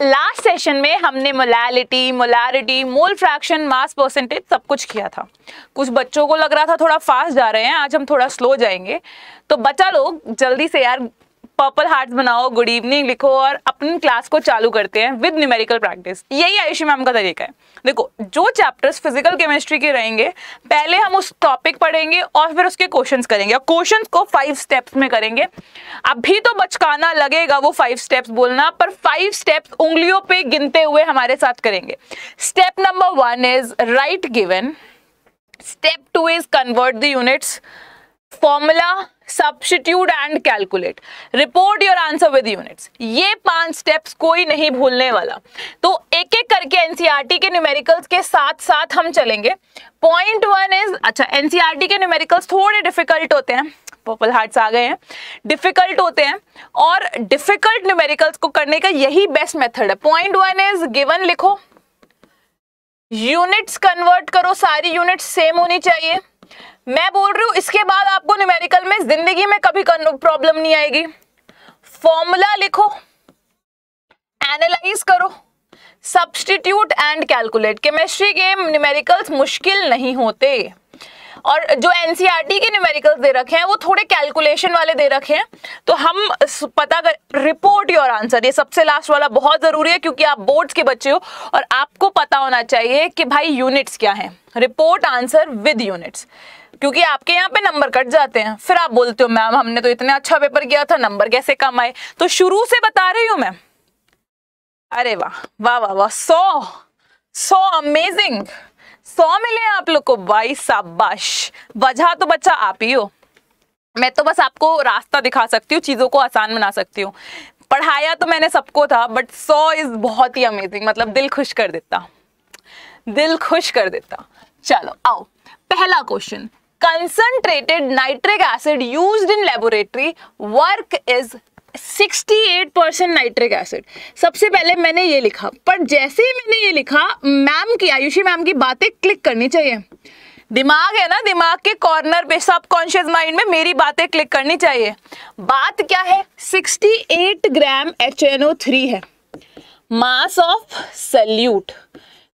Last session में हमने molality molarity mole fraction mass percentage सब कुछ किया था। कुछ बच्चों को लग रहा था थोड़ा फास्ट जा रहे हैं, आज हम थोड़ा स्लो जाएँगे। तो बच्चा लोग जल्दी से यार पर्पल हार्ट बनाओ गुड इवनिंग लिखो और अपनी क्लास को चालू करते हैं विद न्यूमेरिकल प्रैक्टिस यही आयुषी मैम का तरीका है देखो जो चैप्टर्स फ़िज़िकल केमिस्ट्री के रहेंगे पहले हम उस टॉपिक पढ़ेंगे और फिर उसके क्वेश्चंस करेंगे और क्वेश्चंस को फाइव स्टेप्स में करेंगे अभी तो बचकाना लगेगा वो फाइव स्टेप्स बोलना पर फाइव स्टेप्स उंगलियों पे गिनते हुए हमारे साथ करेंगे step number one is write given step two is convert the units formula substitute and calculate report your answer with units ये पाँच स्टेप्स कोई नहीं भूलने वाला। तो एक एक करके एनसीईआरटी e के न्यूमेरिकल्स के साथ साथ हम चलेंगे। पॉइंट वन इज़ अच्छा एनसीईआरटी e के न्यूमेरिकल्स थोड़े डिफ़िकल्ट होते हैं। पर्पल हार्ट्स आ गए हैं। डिफ़िकल्ट होते हैं। और डिफ़िकल्ट न्यूमेरिकल्स को करने का यही बेस्ट मेथड है। पॉइंट वन इज़ गिवन लिखो। यूनिट्स कन्वर्ट करो। सारी यूनिट्स सेम होनी चाहिए। मैं बोल रही हूँ, इसके बाद आपको न्यूमेरिकल में ज़िंदगी में कभी प्रॉब्लम नहीं आएगी। फॉर्मूला लिखो एनालाइज करो सब्सटीट्यूट एंड कैलकुलेट केमिस्ट्री के न्यूमेरिकल्स मुश्किल नहीं होते। और जो एनसीईआरटी e के न्यूमेरिकल्स दे रखे हैं, वो थोड़े कैलकुलेशन वाले दे रखे हैं। तो हम पता कर रिपोर्ट योर आंसर ये सबसे लास्ट वाला बहुत ज़रूरी है, क्योंकि आप बोर्ड्स के बच्चे हो और आपको पता होना चाहिए कि भाई यूनिट्स क्या है। रिपोर्ट आंसर विद यूनिट्स क्योंकि आपके यहाँ पे नंबर कट जाते हैं। फिर आप बोलते हो, मैम, हमने तो इतना अच्छा पेपर किया था, नंबर कैसे कम आए? तो शुरू से बता रही हूँ मैं। अरे वाह वाह वाह वाह, सौ, सो अमेजिंग सौ मिले आप लोग को। भाई शाबाश। वजह तो बच्चा आप ही हो। मैं तो बस आपको रास्ता दिखा सकती हूँ, चीज़ों को आसान बना सकती हूँ। पढ़ाया तो मैंने सबको था बट सौ इज़ बहुत ही अमेजिंग मतलब दिल खुश कर देता। दिल खुश कर देता। चलो, आओ, पहला question concentrated nitric acid used in laboratory, work is 68 percent nitric acid सबसे पहले मैंने ये लिखा, पर जैसे ही मैंने ये लिखा मैम की, आयुषी मैम की बातें क्लिक करनी चाहिए। दिमाग है ना, दिमाग के कॉर्नर पे सब कॉन्शियस माइंड में मेरी बातें क्लिक करनी चाहिए। बात क्या है? 68 ग्राम HNO3 है। मास ऑफ़ सल्यूट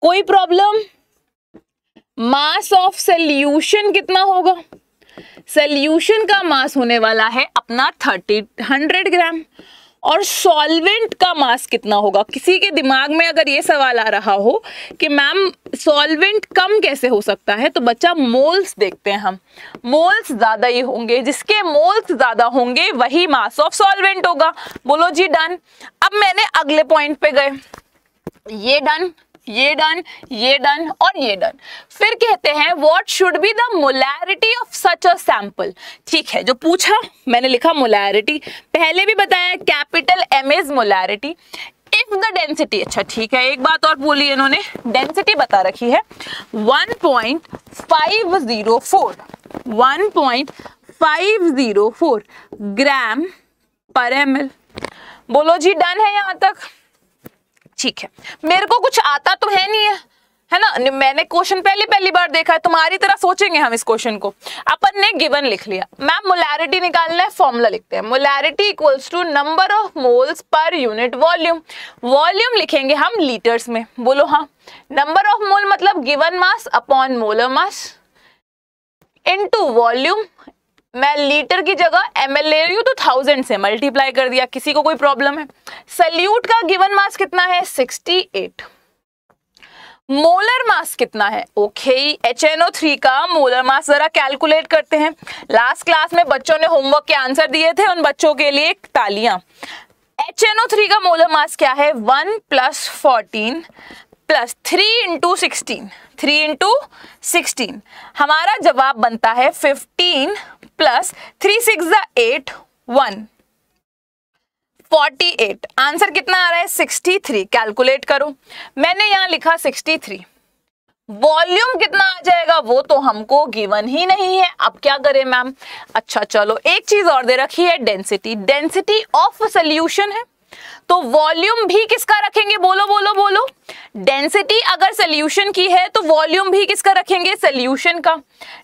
कोई प्रॉब्लम मास ऑफ़ सोल्यूशन कितना होगा? सोल्यूशन का मास होने वाला है अपना थर्टी, हंड्रेड ग्राम। और सॉल्वेंट का मास कितना होगा? किसी के दिमाग में अगर ये सवाल आ रहा हो कि मैम, सॉल्वेंट कम कैसे हो सकता है? तो बच्चा, मोल्स देखते हैं हम। मोल्स ज़्यादा ही होंगे। जिसके मोल्स ज़्यादा होंगे, वही मास ऑफ़ सॉल्वेंट होगा। बोलो जी, डन। अब मैंने अगले पॉइंट पे गए। ये डन। ये डन ये डन और ये डन फिर कहते हैं what should be the molarity of such a sample ठीक है, जो पूछा, मैंने लिखा मोलैरिटी पहले भी बताया capital M is molarity if the density अच्छा ठीक है, एक बात और बोली इन्होंने. डेंसिटी बता रखी है. 1.504 1.504 ग्राम पर एमएल बोलो जी डन है यहाँ तक? ठीक है। मेरे को कुछ आता तो है नहीं है है ना? मैंने क्वेश्चन पहली पहली बार देखा है, तुम्हारी तरह सोचेंगे हम इस क्वेश्चन को। अपन ने गिवन लिख लिया। मैम मोलैरिटी निकालना है फॉर्मूला लिखते हैं। Molarity equals to number of moles per unit volume volume लिखेंगे हम लीटर्स में। बोलो हाँ। नंबर ऑफ़ मोल मतलब given mass upon molar mass into volume मैं लीटर की जगह एम एल ले रही हूँ तो थाउज़ेंड से मल्टीप्लाई कर दिया। किसी को कोई प्रॉब्लम है? सल्यूट का गिवन मास कितना है? सिक्सटी एट मोलर मास कितना है? Okay H N O three का मोलर मास जरा कैलकुलेट करते हैं। लास्ट क्लास में बच्चों ने होमवर्क के आंसर दिए थे उन बच्चों के लिए तालियाँ। एच एन ओ थ्री का मोलर मास क्या है? One plus fourteen plus three into sixteen three into sixteen हमारा जवाब बनता है fifteen plus three six eight one. Forty eight. Answer कितना आ रहा है? Sixty three. कैलकुलेट करो। मैंने यहाँ लिखा सिक्सटी थ्री। वॉल्यूम कितना आ जाएगा? वो तो हमको गिवन ही नहीं है। अब क्या करें मैम? अच्छा चलो एक चीज़ और दे रखी है। डेंसिटी। डेंसिटी ऑफ़ सोल्यूशन है। तो वॉल्यूम भी किसका रखेंगे? बोलो बोलो बोलो। डेंसिटी अगर सोल्यूशन की है तो वॉल्यूम भी किसका रखेंगे? सोल्यूशन का।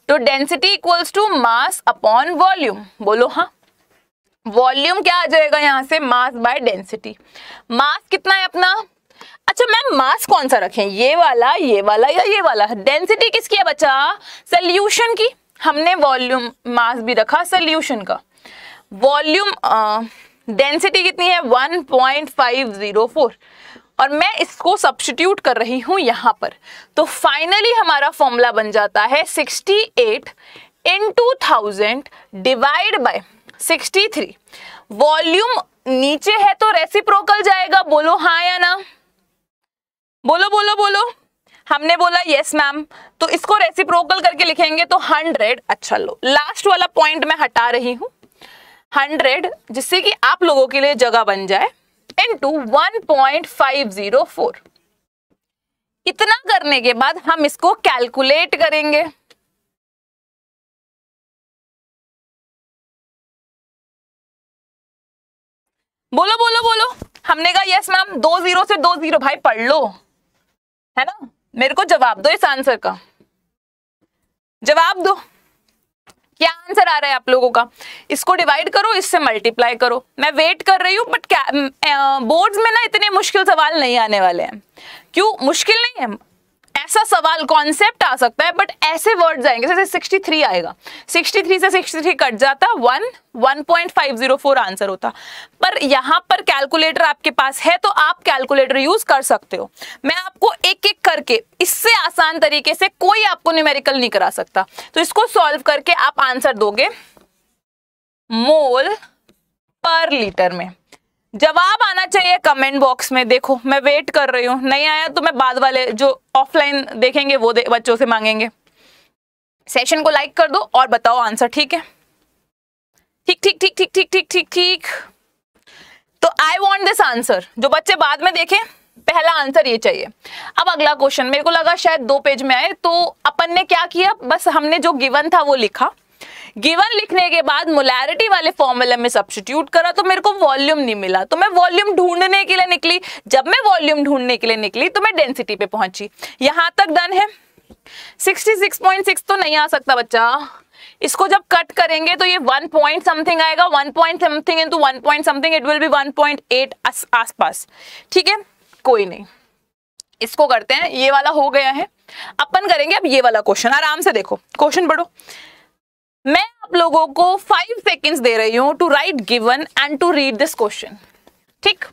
तो density equals to mass upon volume. बोलो हाँ। वॉल्यूम क्या आ जाएगा यहाँ से? मास बाय डेंसिटी। मास कितना है अपना? अच्छा मैम, मास कौन सा रखें? ये वाला ये वाला या ये वाला? डेंसिटी किसकी है बच्चा? सोल्यूशन की। हमने वॉल्यूम, मास भी रखा सोल्यूशन का। वॉल्यूम डेंसिटी कितनी है? 1.504 और मैं इसको सब्सटीट्यूट कर रही हूँ यहाँ पर। तो फाइनली हमारा फॉर्मूला बन जाता है 68 eight into thousand divide by 63 volume नीचे है तो रेसिप्रोकल जाएगा। बोलो हाँ या ना? बोलो बोलो बोलो। हमने बोला यस मैम तो इसको रेसिप्रोकल करके लिखेंगे तो हंड्रेड अच्छा लो। लास्ट वाला पॉइंट मैं हटा रही हूँ। हंड्रेड, जिससे कि आप लोगों के लिए जगह बन जाए into one point five zero four इतना करने के बाद हम इसको कैलकुलेट करेंगे। बोलो बोलो बोलो। हमने कहा यस मैम दो ज़ीरो से दो ज़ीरो भाई, पढ़ लो। है ना? मेरे को जवाब दो इस आंसर का। जवाब दो। क्या आंसर आ रहा है आप लोगों का? इसको डिवाइड करो, इससे मल्टीप्लाई करो। मैं वेट कर रही हूँ बट क्या बोर्ड्स में ना इतने मुश्किल सवाल नहीं आने वाले हैं। क्यों? मुश्किल नहीं है? ऐसा सवाल कॉन्सेप्ट आ सकता है बट ऐसे वर्ड्स आएँगे, जैसे 63 आएगा। 63 से 63 कट जाता वन 1.504 आंसर होता। पर यहाँ पर कैलकुलेटर आपके पास है तो आप कैलकुलेटर यूज़ कर सकते हो। मैं आपको एक एक करके, इससे आसान तरीके से कोई आपको न्यूमेरिकल नहीं करा सकता। तो इसको सॉल्व करके आप आंसर दोगे मोल पर लीटर में। जवाब आना चाहिए कमेंट बॉक्स में। देखो मैं वेट कर रही हूँ। नहीं आया तो मैं बाद वाले जो ऑफलाइन देखेंगे वो दे, बच्चों से मांगेंगे। सेशन को लाइक कर दो और बताओ आंसर ठीक है? ठीक ठीक ठीक ठीक ठीक ठीक ठीक ठीक। तो आई वॉन्ट दिस आंसर जो बच्चे बाद में देखें पहला आंसर ये चाहिए। अब अगला क्वेश्चन मेरे को लगा शायद दो पेज में आए तो अपन ने क्या किया? बस हमने जो गिवन था वो लिखा। गिवन लिखने के बाद मोलैरिटी वाले फॉर्मूले में सब्सटीट्यूट करा तो मेरे को वॉल्यूम नहीं मिला। तो मैं वॉल्यूम ढूँढने के लिए निकली। जब मैं वॉल्यूम ढूँढने के लिए निकली तो मैं डेंसिटी पे पहुँची। यहाँ तक डन है। 66.6 तो नहीं आ सकता बच्चा। इसको जब कट करेंगे तो ये वन पॉइंट समथिंग आएगा। One point something into one point something it will be one point eight आसपास। ठीक है? कोई नहीं। इसको करते हैं। ये वाला हो गया है। अपन करेंगे अब ये वाला क्वेश्चन आराम से देखो। क्वेश्चन पढ़ो। मैं आप लोगों को फाइव सेकेंड्स दे रही हूँ to write given and to read this question ठीक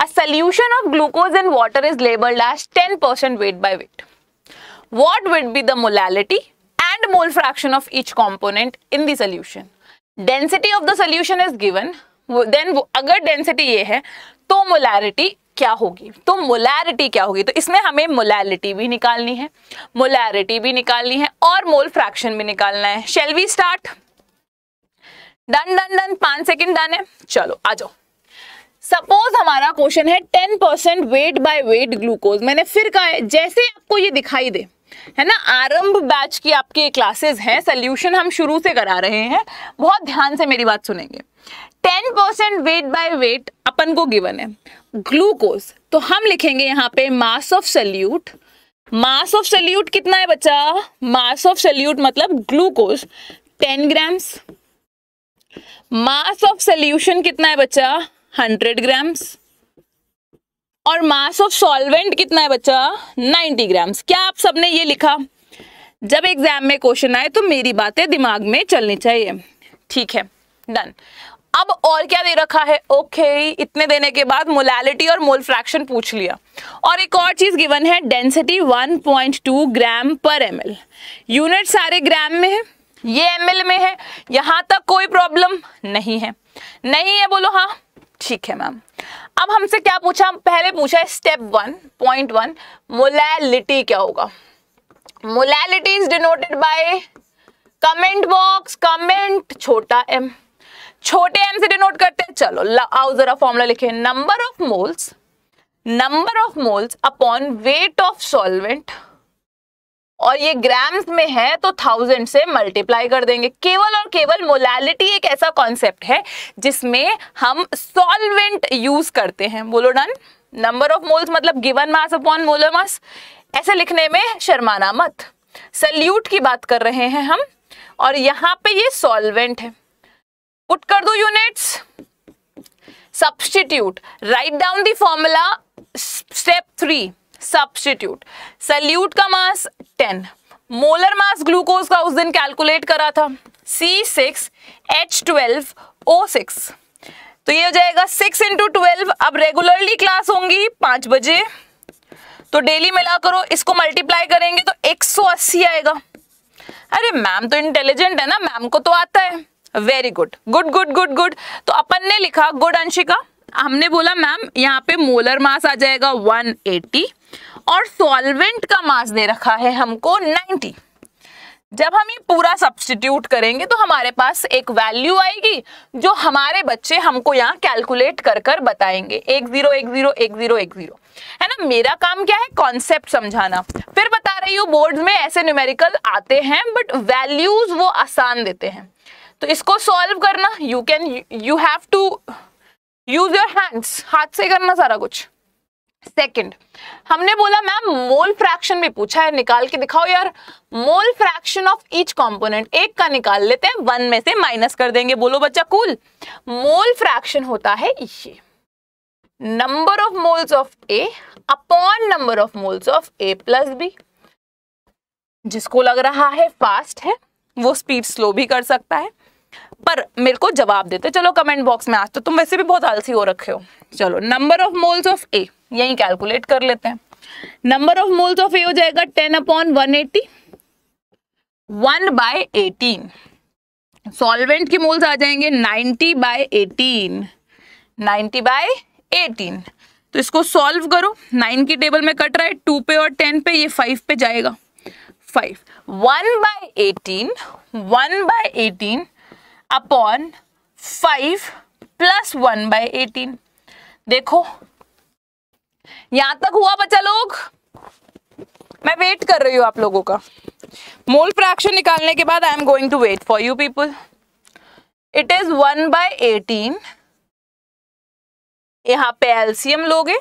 a solution of glucose in water is labelled as 10 percent weight by weight what would be the molality and mole fraction of each component in the solution density of the solution is given then अगर density ये है तो molarity क्या होगी? तो molarity क्या होगी? तो इसमें हमें मोलैलिटी भी निकालनी है मोलैरिटी भी निकालनी है और मोल फ्रैक्शन भी निकालना है। Shall we start done done done पाँच सेकंड डन है। चलो, आ जाओ। सपोज़ हमारा क्वेश्चन है ten percent weight by weight glucose मैंने फिर कहा है, जैसे आपको ये दिखाई दे, है ना, आरंभ बैच की आपके क्लासेस हैं सोल्यूशन हम शुरू से करा रहे हैं, बहुत ध्यान से मेरी बात सुनेंगे। Ten percent weight by weight अपन को गिवन है। ग्लूकोज तो हम लिखेंगे यहाँ पे mass of solute mass of solute कितना है बच्चा? मास ऑफ़ सल्यूट मतलब glucose ten grams mass of solution कितना है बच्चा? हंड्रेड ग्राम्स और मास ऑफ़ सॉल्वेंट कितना है बच्चा? नाइन्टी ग्राम्स क्या आप सबने ये लिखा? जब एग्ज़ाम में क्वेश्चन आए तो मेरी बातें दिमाग में चलनी चाहिए। ठीक है डन अब और क्या दे रखा है? ओके okay, इतने देने के बाद मोलैलिटी और मोल फ्रैक्शन पूछ लिया। और एक और चीज़ गिवन है डेंसिटी 1.2 ग्राम पर एमएल यूनिट सारे ग्राम में है? ये एमएल में है। यहाँ तक कोई प्रॉब्लम नहीं है। नहीं है बोलो हाँ। ठीक है मैम अब हमसे क्या पूछा? पहले पूछा है step one point one molality क्या होगा? Molality is denoted by comment box comment छोटा एम छोटे एम से डिनोट करते हैं। चलो आओ जरा फॉर्मूला लिखे। Number of moles number of moles upon weight of solvent और ये ग्राम्स में है तो थाउज़ेंड से मल्टीप्लाई कर देंगे। केवल और केवल मोलैलिटी एक ऐसा कॉन्सेप्ट है, जिसमें हम सॉल्वेंट यूज़ करते हैं। बोलो डन नंबर ऑफ़ मोल्स मतलब given mass upon molar mass ऐसे लिखने में शर्माना मत। सल्यूट की बात कर रहे हैं हम, और यहाँ पे ये सॉल्वेंट है। पुट कर दो units substitute write down the formula step three substitute solute का mass ten molar mass glucose का उस दिन कैलकुलेट करा था. C six H twelve O six तो ये हो जाएगा सिक्स इंटू ट्वेल्व अब रेगुलरली क्लास होंगी पाँच बजे. तो डेली मिला करो, इसको मल्टीप्लाई करेंगे तो 180 आएगा. अरे मैम तो इंटेलिजेंट है ना मैम को तो आता है. Very good good good good good तो अपन ने लिखा गुड अंशिका। हमने बोला, मैम, यहाँ पे मोलर मास आ जाएगा 180 और सॉल्वेंट का मास दे रखा है हमको 90 जब हम ये पूरा सब्सटीट्यूट करेंगे तो हमारे पास एक वैल्यू आएगी जो हमारे बच्चे हमको यहाँ कैलकुलेट कर कर बताएँगे। एक ज़ीरो एक ज़ीरो एक ज़ीरो एक ज़ीरो है ना? मेरा काम क्या है? कॉन्सेप्ट समझाना। फिर बता रही हूँ बोर्ड में ऐसे न्यूमेरिकल आते हैं बट वैल्यूज़ वो आसान देते हैं। तो इसको सॉल्व करना you can you have to use your hands हाथ से करना सारा कुछ। सेकंड हमने बोला मैम मोल फ्रैक्शन भी पूछा है, निकाल के दिखाओ यार। Mole fraction of each component एक का निकाल लेते हैं वन में से माइनस कर देंगे। बोलो बच्चा कूल मोल फ्रैक्शन होता है ये। Number of moles of A upon number of moles of A plus B जिसको लग रहा है फास्ट है, वो स्पीड स्लो भी कर सकता है। पर मेरे को जवाब देते। चलो कमेंट बॉक्स में आज तो तुम वैसे भी बहुत आलसी हो रखे हो। चलो number of moles of A यही कैलकुलेट कर लेते हैं। Number of moles of A हो जाएगा ten upon one eighty one by eighteen solvent की मोल्स आ जाएँगे ninety by eighteen ninety by eighteen तो इसको सॉल्व करो नाइन की टेबल में कट रहा है टू पे और टेन पे, ये फाइव पे जाएगा। Five one by eighteen one by eighteen upon five plus one by eighteen देखो, यहाँ तक हुआ बच्चा लोग? मैं वेट कर रही हूँ आप लोगों का। मोल फ्रैक्शन निकालने के बाद I am going to wait for you people it is one by eighteen यहाँ पे एलसीएम लोगे।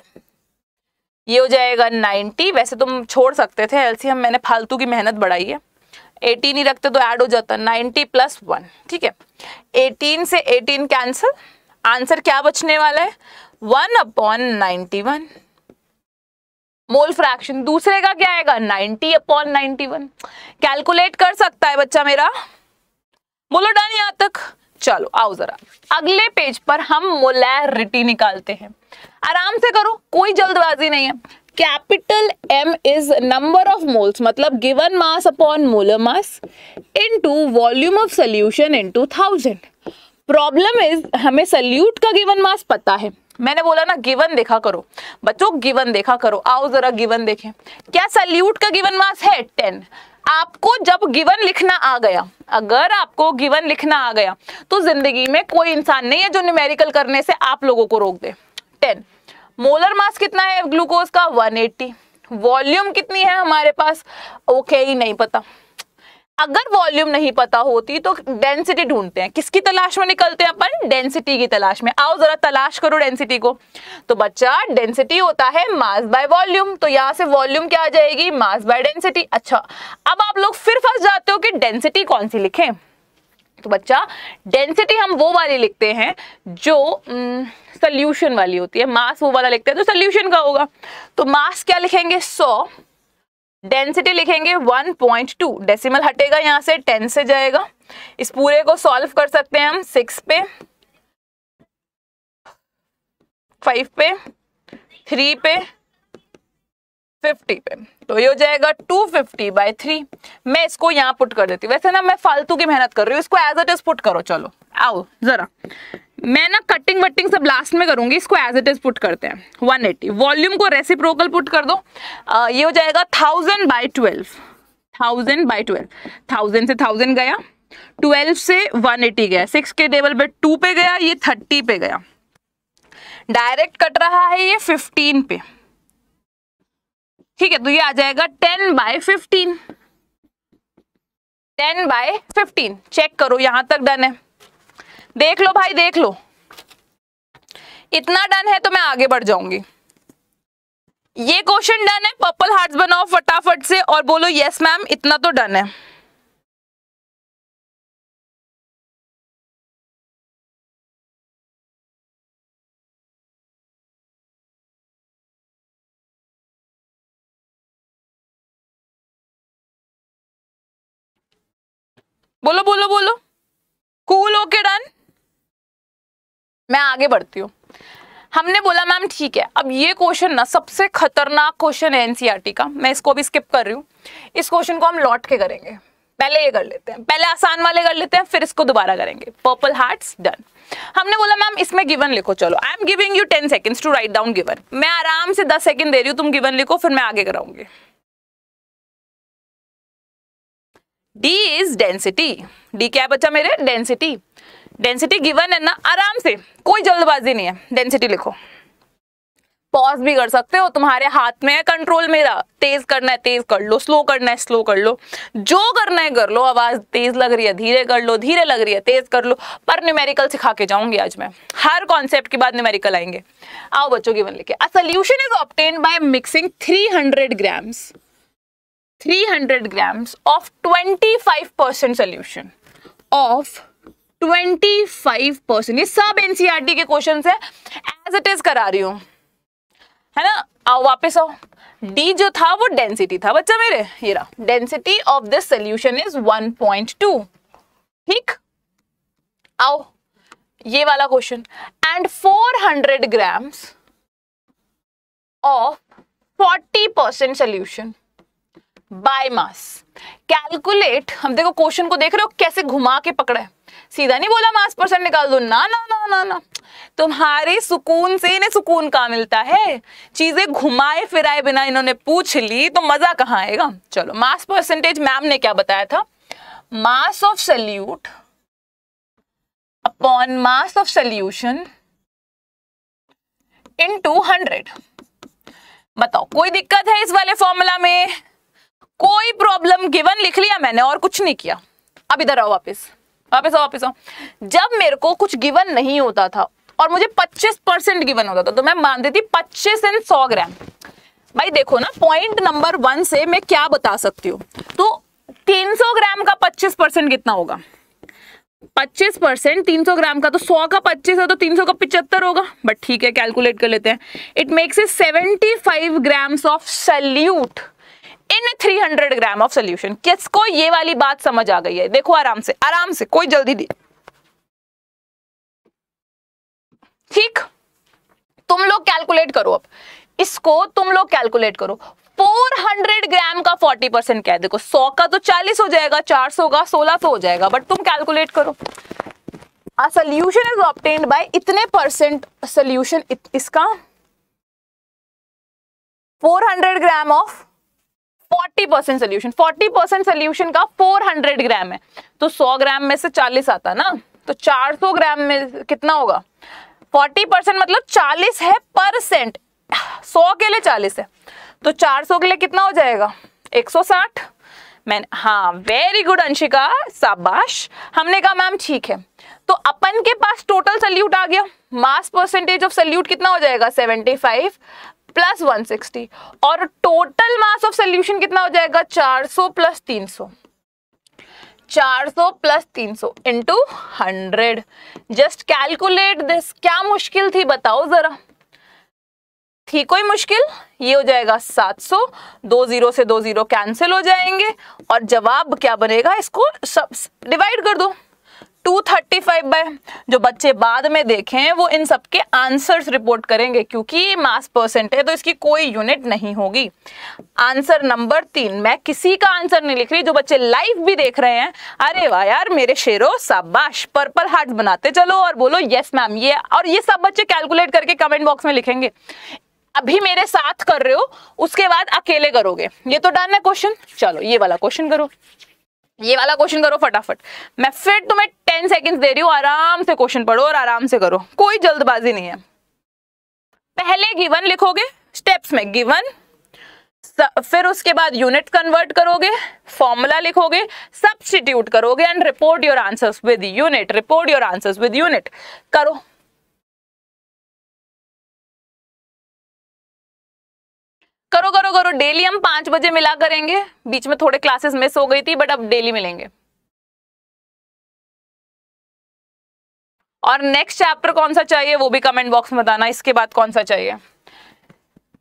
ये हो जाएगा नाइनटी वैसे तुम छोड़ सकते थे एलसीएम मैंने फालतू की मेहनत बढ़ाई है। एटीन ही रखते तो ऐड हो जाता नाइनटी प्लस वन ठीक है? एटीन से एटीन कैंसिल आंसर क्या बचने वाला है? One upon ninety one mole fraction दूसरे का क्या आएगा? 90 अपॉन नाइनटी कैलकुलेट कर सकता है बच्चा मेरा? बोलो डन यहाँ तक। चलो, आओ जरा। अगले पेज पर हम मोलैरिटी निकालते हैं। आराम से करो, कोई जल्दबाजी नहीं है। Capital M is number of moles मतलब given mass upon molar mass into volume of solution into thousand problem is हमें सल्यूट का गिवन मास पता है। मैंने बोला ना गिवन देखा करो। बच्चों गिवन देखा करो। आओ जरा गिवन देखें। क्या सल्यूट का गिवन मास है? टेन आपको जब गिवन लिखना आ गया, अगर आपको गिवन लिखना आ गया तो ज़िंदगी में कोई इंसान नहीं है जो न्यूमेरिकल करने से आप लोगों को रोक दे। टेन मोलर मास कितना है ग्लूकोज का? 180 वॉल्यूम कितनी है हमारे पास? ओके ही नहीं पता। अगर वॉल्यूम नहीं पता होती तो डेंसिटी ढूंढते हैं। किसकी तलाश में निकलते हैं अपन? डेंसिटी की तलाश में। आओ जरा तलाश करो डेंसिटी को। तो बच्चा, डेंसिटी होता है मास बाय वॉल्यूम। तो यहाँ से वॉल्यूम क्या आ जाएगी? Mass by density. अच्छा अब आप लोग फिर फंस जाते हो कि डेंसिटी कौन सी लिखें? तो बच्चा डेंसिटी हम वो वाली लिखते हैं जो सोल्यूशन वाली होती है। मास वो वाला लिखते हैं तो सोल्यूशन का होगा। तो मास क्या लिखेंगे? सौ। डेंसिटी लिखेंगे 1.2 डेसिमल हटेगा यहाँ से 10 से जाएगा। इस पूरे को सॉल्व कर सकते हैं हम 6 पे 5 पे 3 पे 50 पे तो ये हो जाएगा 250 फिफ्टी बाई थ्री मैं इसको यहाँ पुट कर देती वैसे ना मैं फालतू की मेहनत कर रही हूँ इसको एज इट इज़ पुट करो चलो। आओ जरा। मैं ना कटिंग वटिंग सब लास्ट में करूँगी इसको एज इट इज़ पुट करते हैं। 180 वॉल्यूम को रेसिप्रोकल पुट कर दो। आ, ये हो जाएगा thousand by twelve thousand by twelve thousand से थाउज़ेंड गया ट्वेल्व से 180 गया। सिक्स के टेबल पे टू पे गया ये थर्टी पे गया। डायरेक्ट कट रहा है ये फिफ्टीन पे। ठीक है तो ये आ जाएगा ten by fifteen. Ten by fifteen. Check करो, यहाँ तक डन है। देख लो भाई, देख लो। इतना डन है तो मैं आगे बढ़ जाऊँगी। ये क्वेश्चन डन है पर्पल हार्ट्स बनाओ फटाफट से, और बोलो यस मैम इतना तो डन है। बोलो बोलो बोलो। कूल ओके डन मैं आगे बढ़ती हूँ। हमने बोला, मैम, ठीक है। अब ये क्वेश्चन ना, सबसे खतरनाक क्वेश्चन है एनसीईआरटी का। मैं इसको भी स्किप कर रही हूँ। इस क्वेश्चन को हम लौट के करेंगे। पहले ये कर लेते हैं। पहले आसान वाले कर लेते हैं, फिर इसको दोबारा करेंगे। पर्पल हार्ट्स डन हमने बोला, मैम, इसमें गिवन लिखो। चलो I am giving you ten seconds to write down given मैं आराम से दस सेकेंड दे रही हूँ, तुम गिवन लिखो, फिर मैं आगे कराऊँगी। डी इज़ डेंसिटी डी क्या बच्चा मेरे? डेंसिटी डेंसिटी गिवन है ना, आराम से। कोई जल्दबाजी नहीं है। डेंसिटी लिखो। पॉज भी कर सकते हो। तुम्हारे हाथ में है कंट्रोल मेरा। तेज करना है, तेज कर लो। स्लो करना है स्लो कर लो। जो करना है कर लो। आवाज़ तेज लग रही है, धीरे कर लो। धीरे लग रही है, तेज कर लो। पर न्यूमेरिकल सिखा के जाऊँगी आज मैं। हर कॉन्सेप्ट के बाद न्यूमेरिकल आएँगे। आओ बच्चों की। गिवन लेके a solution is obtained by mixing 300 grams 300 grams of 25 percent solution of 25 percent ये सब एनसीआरटी के क्वेश्चन है एज इट इज़ करा रही हूँ। है ना? आओ वापस आओ। डी जो था, वो डेंसिटी था। बच्चा मेरे, ये रहा। Density of this solution is 1.2 ठीक? आओ। ये वाला question and 400 grams of 40 percent solution by mass calculate हम देखो क्वेश्चन को देख रहे हो, कैसे घुमा के पकड़ा है। सीधा नहीं बोला मास परसेंट निकाल दो। ना ना ना ना ना। तुम्हारे सुकून से इन्हें सुकून कहा मिलता है? चीज़ें घुमाए फिराए बिना इन्होंने पूछ ली तो मज़ा कहाँ आएगा? चलो मास परसेंटेज मैम ने क्या बताया था? Mass of solute upon mass of solution into hundred बताओ, कोई दिक्कत है इस वाले फॉर्मूला में? कोई प्रॉब्लम गिवन लिख लिया मैंने और कुछ नहीं किया। अब इधर आओ वापस। वापस आओ वापस आओ। जब मेरे को कुछ गिवन नहीं होता था और मुझे 25 परसेंट गिवन होता था तो मैं मान देती 25 एंड 100 ग्राम। भाई देखो ना पॉइंट नंबर वन से मैं क्या बता सकती हूँ? तो 300 ग्राम का 25 परसेंट कितना होगा? 25 परसेंट तीन ग्राम का तो 100 का 25 है तो 300 का पिछहत्तर होगा। बट ठीक है कैलकुलेट कर लेते हैं। It makes it 75 grams of solute in 300 gram of solution किसको ये वाली बात समझ आ गई है? देखो आराम से आराम से, कोई जल्दी दी ठीक? तुम लोग कैलकुलेट करो अब। इसको तुम लोग कैलकुलेट करो। 400 ग्राम का 40 परसेंट क्या है? देखो 100 का तो 40 हो जाएगा 400 का 1600 हो जाएगा बट तुम कैलकुलेट करो। A solution is by इतने परसेंट सोल्यूशन इसका? 400 gram of 40 percent solution 40 percent solution का 400 ग्राम है। तो 100 ग्राम में से 40 आता ना? तो 400 ग्राम में कितना होगा? 40 परसेंट मतलब 40 है परसेंट 100 के लिए 40 है। तो 400 के लिए कितना हो जाएगा? 160 मैंने हाँ वेरी गुड अंशिका, शाबाश। हमने कहा, मैम, ठीक है। तो अपन के पास टोटल सल्यूट आ गया। मास परसेंटेज ऑफ़ सल्यूट कितना हो जाएगा? 75 प्लस 160 और टोटल मास ऑफ़ सोल्यूशन कितना हो जाएगा? 400 plus 300 400 plus 300 into hundred just calculate this क्या मुश्किल थी बताओ जरा। थी कोई मुश्किल? ये हो जाएगा 700 दो ज़ीरो से दो ज़ीरो कैंसिल हो जाएँगे। और जवाब क्या बनेगा? इसको सब डिवाइड कर दो। 235 बाय, जो बच्चे बाद में देखें, वो इन सबके आंसर्स रिपोर्ट करेंगे, क्योंकि मास परसेंट है तो इसकी कोई यूनिट नहीं होगी। आंसर नंबर तीन, मैं किसी का आंसर नहीं लिख रही, जो बच्चे लाइव भी देख रहे हैं, अरे वाह यार, मेरे शेरों, शाबाश, पर्पल हार्ट बनाते चलो और बोलो, यस मैम, ये और ये सब बच्चे कैलकुलेट करके कमेंट बॉक्स में लिखेंगे। अभी मेरे साथ कर रहे हो, उसके बाद अकेले करोगे। ये तो डन है क्वेश्चन। चलो, ये वाला क्वेश्चन करो। ये वाला क्वेश्चन करो फटाफट। मैं फिर तुम्हें टेन सेकेंड्स दे रही हूँ, आराम से क्वेश्चन पढ़ो और आराम से करो। कोई जल्दबाजी नहीं है। पहले गिवन लिखोगे स्टेप्स में गिवन फिर उसके बाद यूनिट कन्वर्ट करोगे फॉर्मूला लिखोगे सब्सटीट्यूट करोगे and report your answers with unit report your answers with unit करो। करो करो करो डेली हम पाँच बजे मिला करेंगे। बीच में थोड़े क्लासेस मिस हो गई थी बट अब डेली मिलेंगे। और नेक्स्ट चैप्टर कौन सा चाहिए, वो भी कमेंट बॉक्स में बताना, इसके बाद कौन सा चाहिए?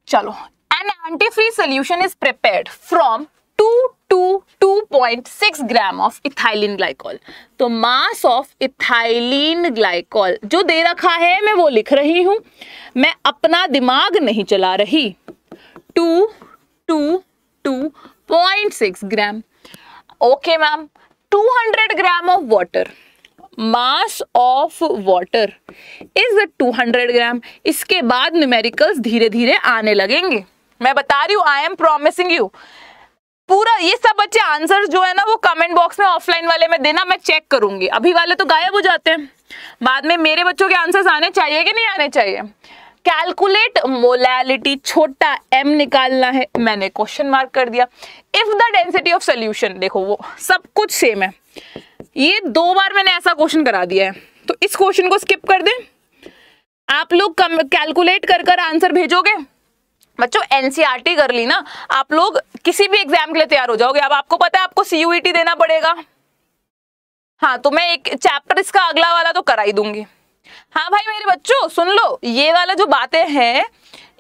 चलो an antifreeze solution is prepared from two two two point six gram of ethylene glycol तो मास ऑफ़ इथाइलिन ग्लाइकॉल जो दे रखा है, मैं वो लिख रही हूँ। मैं अपना दिमाग नहीं चला रही। Two two two point six gram okay ma'am two hundred gram of water mass of water is two hundred gram इसके बाद न्यूमेरिकल्स धीरे धीरे आने लगेंगे। मैं बता रही हूँ आई एम प्रोमिसिंग यू पूरा ये सब बच्चे आंसर जो है ना, वो कमेंट बॉक्स में ऑफलाइन वाले में देना, मैं चेक करूँगी। अभी वाले तो गायब हो जाते हैं। बाद में मेरे बच्चों के आंसर्स आने चाहिए कि नहीं आने चाहिए? कैलकुलेट मोलैलिटी छोटा एम निकालना है। मैंने क्वेश्चन मार्क कर दिया। If the density of solution देखो वो सब कुछ सेम है। ये दो बार मैंने ऐसा क्वेश्चन करा दिया है। तो इस क्वेश्चन को स्किप कर दें। आप लोग कैलकुलेट कर कर आंसर भेजोगे। बच्चों एनसीआरटी e कर ली ना, आप लोग किसी भी एग्ज़ाम के लिए तैयार हो जाओगे। अब आपको पता है आपको सीयूईटी e देना पड़ेगा। हाँ तो मैं एक चैप्टर इसका अगला वाला तो करा ही दूँगी। हाँ भाई मेरे बच्चों, सुन लो, ये वाला जो बातें हैं,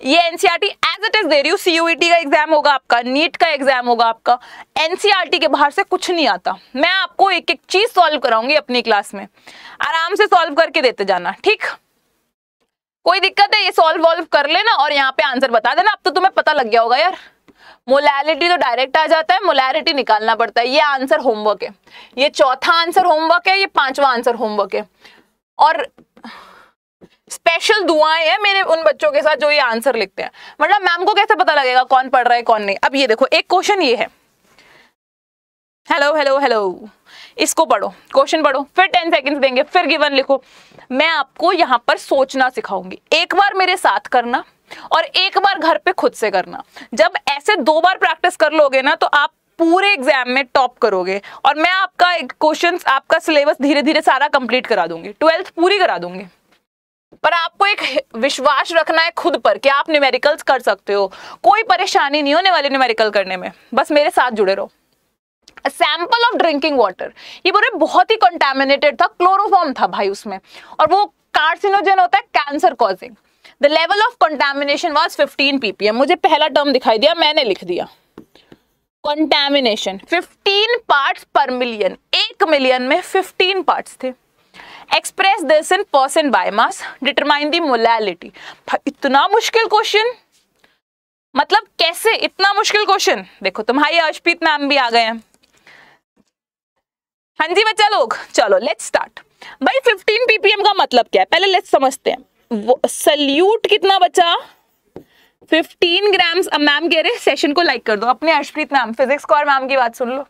ये एनसीआरटी एज इट इज़ दे रही हूँ सीयूईटी का एग्ज़ाम होगा आपका नीट का एग्ज़ाम होगा आपका एनसीआरटी e के बाहर से कुछ नहीं आता। मैं आपको एक एक चीज़ सॉल्व कराऊँगी अपनी क्लास में। आराम से सॉल्व करके देते जाना, ठीक? कोई दिक्कत है, ये सॉल्व वॉल्व कर लेना और यहाँ पे आंसर बता देना। अब तो तुम्हें पता लग गया होगा यार। मोलैरिटी तो डायरेक्ट आ जाता है मोलैरिटी निकालना पड़ता है। ये आंसर होमवर्क है। ये चौथा आंसर होमवर्क है, ये पांचवा आंसर होमवर्क है। और स्पेशल दुआएँ हैं मेरे उन बच्चों के साथ जो ये आंसर लिखते हैं। मतलब मैम को कैसे पता लगेगा कौन पढ़ रहा है, कौन नहीं? अब ये देखो, एक क्वेश्चन ये है। हेलो हेलो हेलो इसको पढ़ो क्वेश्चन पढ़ो, फिर टेन सेकेंड्स देंगे, फिर गिवन लिखो। मैं आपको यहाँ पर सोचना सिखाऊँगी। एक बार मेरे साथ करना और एक बार घर पे खुद से करना। जब ऐसे दो बार प्रैक्टिस कर लोगे ना तो आप पूरे एग्ज़ाम में टॉप करोगे और मैं आपका क्वेश्चन आपका सिलेबस धीरे धीरे सारा कंप्लीट करा दूँगी। ट्वेल्थ पूरी करा दूँगी। पर आपको एक विश्वास रखना है खुद पर कि आप न्यूमेरिकल्स कर सकते हो। कोई परेशानी नहीं होने वाली न्यूमेरिकल करने में। बस मेरे साथ जुड़े रहो। सैंपल ऑफ़ ड्रिंकिंग वाटर ये बोल रहे बहुत ही कंटेमिनेटेड था क्लोरोफॉर्म था भाई उसमें। और वो कार्सिनोजन होता है cancer causing the level of contamination was 15 ppm मुझे पहला टर्म दिखाई दिया, मैंने लिख दिया। कंटेमिनेशन 15 पार्ट्स पर मिलियन एक मिलियन में 15 पार्ट्स थे। Express this in percent by mass determine the molality इतना मुश्किल क्वेश्चन मतलब कैसे इतना मुश्किल क्वेश्चन देखो, तुम्हारी अर्शप्रीत मैम भी आ गए हैं। हाँ जी, बच्चा लोग, चलो लेट्स स्टार्ट भाई 15 पीपीएम का मतलब क्या है? पहले लेट्स समझते हैं। सल्यूट कितना बचा? 15 ग्राम्स अब मैम कह रहे सेशन को लाइक कर दो। अपने अर्शप्रीत मैम फिजिक्स को और मैम की बात सुन लो।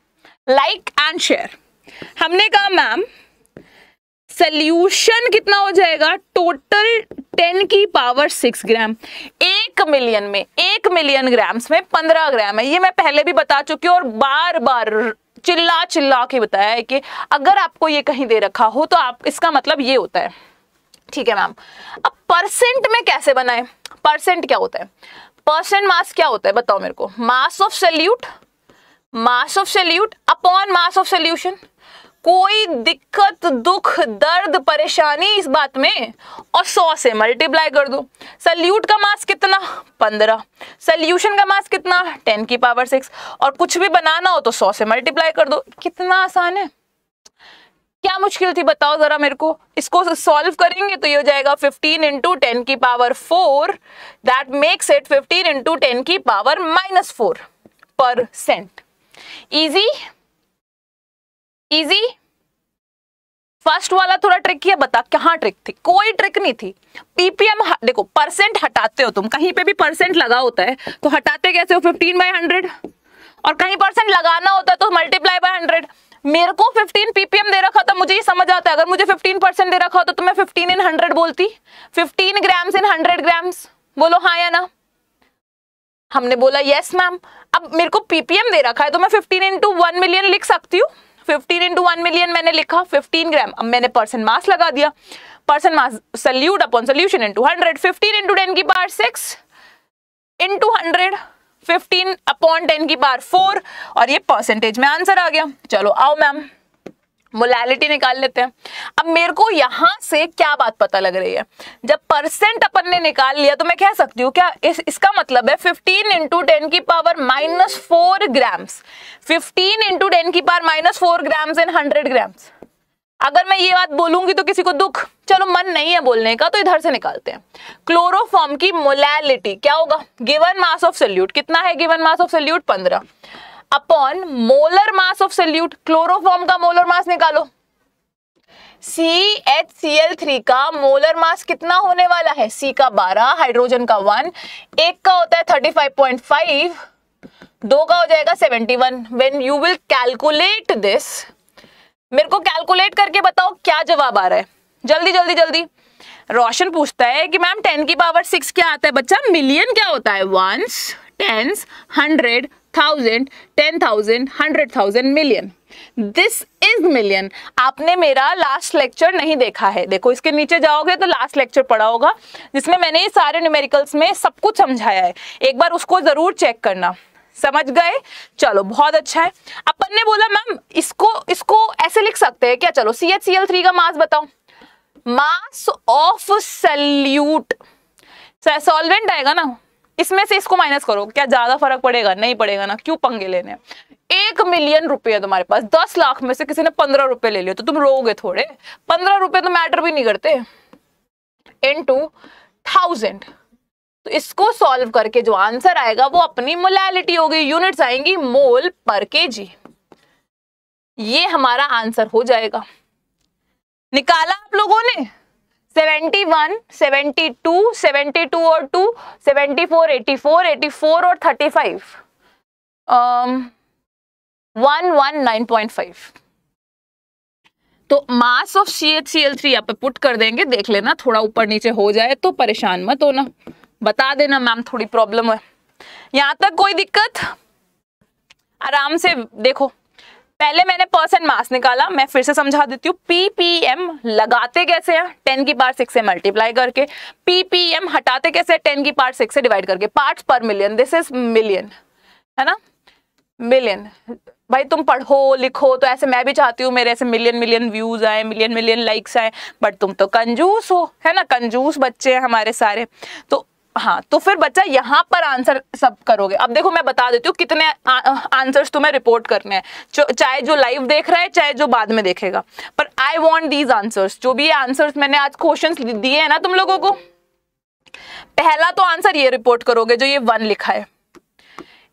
लाइक एंड शेयर हमने कहा, मैम सोल्यूशन कितना हो जाएगा? टोटल 10 की पावर 6 ग्राम एक मिलियन में, एक मिलियन ग्राम्स में 15 ग्राम है। ये मैं पहले भी बता चुकी हूँ और बार बार चिल्ला चिल्ला के बताया है कि अगर आपको ये कहीं दे रखा हो तो आप, इसका मतलब ये होता है। ठीक है, मैम। अब परसेंट में कैसे बनाए? परसेंट क्या होता है? परसेंट मास क्या होता है? बताओ मेरे को। Mass of solute mass of solute upon mass of solution कोई दिक्कत, दुख, दर्द, परेशानी इस बात में? और सौ से मल्टीप्लाई कर दो। सल्यूट का मास कितना? पंद्रह। सल्यूशन का मास कितना? टेन की पावर सिक्स और कुछ भी बनाना हो तो सौ से मल्टीप्लाई कर दो। कितना आसान है। क्या मुश्किल थी बताओ जरा मेरे को। इसको सॉल्व करेंगे तो ये हो जाएगा 15 इंटू टेन की power four that makes it 15 into ten की power minus four percent easy easy first वाला थोड़ा ट्रिक है बता कहाँ ट्रिक थी? कोई ट्रिक नहीं थी। पीपीएम देखो परसेंट हटाते हो तुम, कहीं पे भी परसेंट लगा होता है तो हटाते कैसे हो? फिफ्टीन बाई हंड्रेड और कहीं परसेंट लगाना होता है तो मल्टीप्लाई बाय हंड्रेड मेरे को 15 पीपीएम दे रखा था मुझे ये समझ आता है। अगर मुझे 15 परसेंट दे रखा होता तो मैं 15 इन 100 बोलती। 15 ग्राम्स इन 100 ग्राम्स बोलो हाँ या ना। हमने बोला यस मैम अब मेरे को पीपीएम दे रखा है तो मैं 15 इंटू वन मिलियन लिख सकती हूँ। फिफ्टीन इंटू वन मिलियन मैंने लिखा फिफ्टीन ग्राम अब मैंने पर्सन मास लगा दिया। Percent mass solute upon solution into hundred fifteen into ten की power six into hundred fifteen upon ten की पार फोर और ये परसेंटेज में आंसर आ गया। चलो आओ मैम मोलैलिटी निकाल लेते हैं। अब मेरे को यहाँ से क्या बात पता लग रही है? जब परसेंट अपन ने निकाल लिया तो मैं कह सकती हूँ, क्या इस, इसका मतलब है 15 इंटू टेन की power minus four grams 15 into ten की power minus four grams in hundred grams अगर मैं ये बात बोलूँगी तो किसी को दुख। चलो, मन नहीं है बोलने का तो इधर से निकालते हैं। क्लोरोफॉर्म की मोलैलिटी क्या होगा? गिवन मास ऑफ़ सोल्यूट कितना है गिवन मास ऑफ़ सोल्यूट पंद्रह। Upon molar mass of solute, chloroform का मोलर मास निकालो। C H C L three का मोलर मास कितना होने वाला है? सी का बारह, हाइड्रोजन का वन, एक का होता है थर्टी फाइव पॉइंट फाइव दो का हो जाएगा seventy one when you will calculate this मेरे को कैलकुलेट करके बताओ क्या जवाब आ रहा है। जल्दी जल्दी जल्दी। रोशन पूछता है कि मैम टेन की पावर सिक्स क्या आता है? बच्चा मिलियन क्या होता है? Ones tens hundred thousand ten thousand hundred thousand million this is million आपने मेरा लास्ट लेक्चर नहीं देखा है। देखो, इसके नीचे जाओगे तो लास्ट लेक्चर पढ़ा होगा, जिसमें मैंने ये सारे न्यूमेरिकल्स में सब कुछ समझाया है। एक बार उसको ज़रूर चेक करना। समझ गए? चलो, बहुत अच्छा है। अपन ने बोला, मैम, इसको इसको ऐसे लिख सकते हैं क्या? चलो C H C L three का मास बताओ। मास ऑफ़ सल्यूट सॉल्वेंट आएगा ना? इसमें से इसको माइनस करो। क्या ज़्यादा फ़र्क पड़ेगा? नहीं पड़ेगा ना। क्यों पंगे लेने एक मिलियन रुपए है तुम्हारे पास। दस लाख में से किसी ने पंद्रह रुपए ले लिया तो तुम रोगे थोड़े। पंद्रह रुपए तो मैटर भी नहीं करते। इन टू थाउज़ेंड तो इसको सॉल्व करके जो आंसर आएगा, वो अपनी मोलैलिटी होगी। यूनिट्स आएँगी मोल पर के जी ये हमारा आंसर हो जाएगा। निकाला आप लोगों ने? 71, 72, 72 और 2, 74, 84, 84 और 35, um, 119.5 तो mass of C H C L three यहाँ पे पुट कर देंगे देख लेना थोड़ा ऊपर नीचे हो जाए तो परेशान मत होना। बता देना मैम थोड़ी प्रॉब्लम है। यहाँ तक कोई दिक्कत? आराम से देखो। पहले मैंने परसेंट मास निकाला, मैं फिर से समझा देती हूँ पीपीएम लगाते कैसे हैं? टेन की पार सिक्स से मल्टीप्लाई करके पीपीएम हटाते कैसे टेन की पार सिक्स से डिवाइड करके part per million this is million है ना? मिलियन भाई तुम पढ़ो, लिखो तो ऐसे मैं भी चाहती हूँ मेरे ऐसे मिलियन मिलियन व्यूज़ आए मिलियन मिलियन लाइक्स आए बट तुम तो कंजूस हो, है ना? कंजूस बच्चे हैं हमारे सारे। तो हाँ तो फिर बच्चा यहाँ पर आंसर सब करोगे। अब देखो, मैं बता देती हूँ कितने आंसर्स तुम्हें रिपोर्ट करने हैं। चाहे जो लाइव देख रहा है, चाहे जो बाद में देखेगा। पर आई वॉन्ट दीज आंसर्स जो भी आंसर्स मैंने आज क्वेश्चन दिए हैं ना तुम लोगों को, पहला तो आंसर ये रिपोर्ट करोगे जो ये वन लिखा है।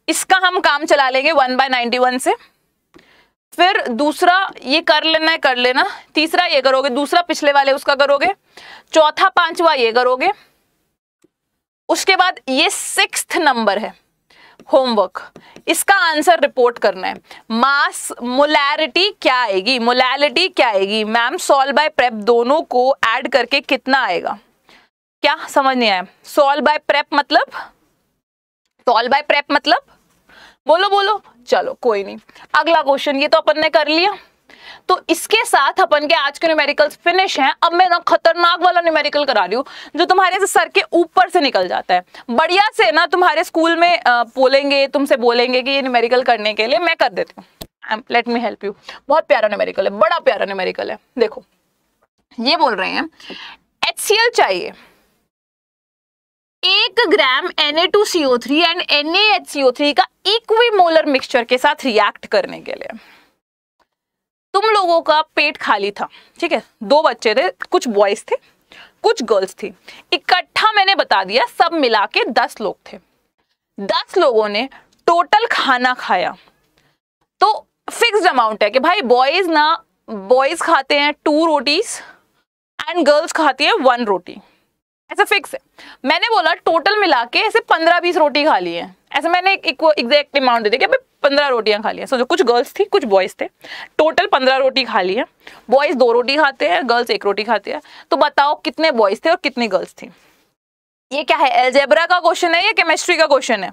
इसका हम काम चला लेंगे वन बाय नाइनटी वन से। फिर दूसरा ये कर लेना है, कर लेना। तीसरा ये करोगे, दूसरा पिछले वाले उसका करोगे। चौथा, पांचवा ये करोगे। उसके बाद ये सिक्स नंबर है होमवर्क इसका आंसर रिपोर्ट करना है. मास मोलैरिटी क्या आएगी? मोलैलिटी क्या आएगी? मैम सॉल्व बाय प्रेप दोनों को ऐड करके कितना आएगा? क्या समझ नहीं आया? सॉल्व बाय प्रेप मतलब? सॉल्व बाय प्रेप मतलब? बोलो बोलो. चलो, कोई नहीं. अगला क्वेश्चन ये तो अपन ने कर लिया. तो इसके साथ अपन के आज के न्यूमेरिकल्स फिनिश हैं। अब मैं ना खतरनाक वाला न्यूमेरिकल करा रही हूँ, जो तुम्हारे से सर के ऊपर से निकल जाता है। बढ़िया से ना तुम्हारे स्कूल में बोलेंगे, तुमसे बोलेंगे कि ये न्यूमेरिकल करने के लिए मैं कर देती हूँ। लेट मी हेल्प यू बहुत प्यारा न्यूमेरिकल है, बड़ा प्यारा न्यूमेरिकल है। देखो, ये बोल रहे हैं एच चाहिए। एक ग्राम Na2CO3 एंड NaHCO3 का इक्विमोलर मिक्सचर के साथ रिएक्ट करने के लिए। तुम लोगों का पेट खाली था, ठीक है? दो बच्चे थे, कुछ बॉयज़ थे, कुछ गर्ल्स थी। इकट्ठा मैंने बता दिया, सब मिला के दस लोग थे। दस लोगों ने टोटल खाना खाया। तो फिक्स्ड अमाउंट है कि भाई बॉयज़ ना बॉयज़ खाते हैं टू रोटीज एंड गर्ल्स खाती है वन रोटी। ऐसा फिक्स है। मैंने बोला टोटल मिला के ऐसे पंद्रह बीस रोटी खा ली है। ऐसे मैंने एक एग्जैक्ट अमाउंट दे दिया कि पंद्रह रोटियाँ खा ली सो जो कुछ गर्ल्स थी, कुछ बॉयज़ थे। टोटल पंद्रह रोटी खा ली है। बॉयज़ दो रोटी खाते हैं गर्ल्स एक रोटी खाते हैं। तो बताओ कितने बॉयज़ थे और कितनी गर्ल्स थी? ये क्या है एल्जेब्रा का क्वेश्चन है या केमिस्ट्री का क्वेश्चन है?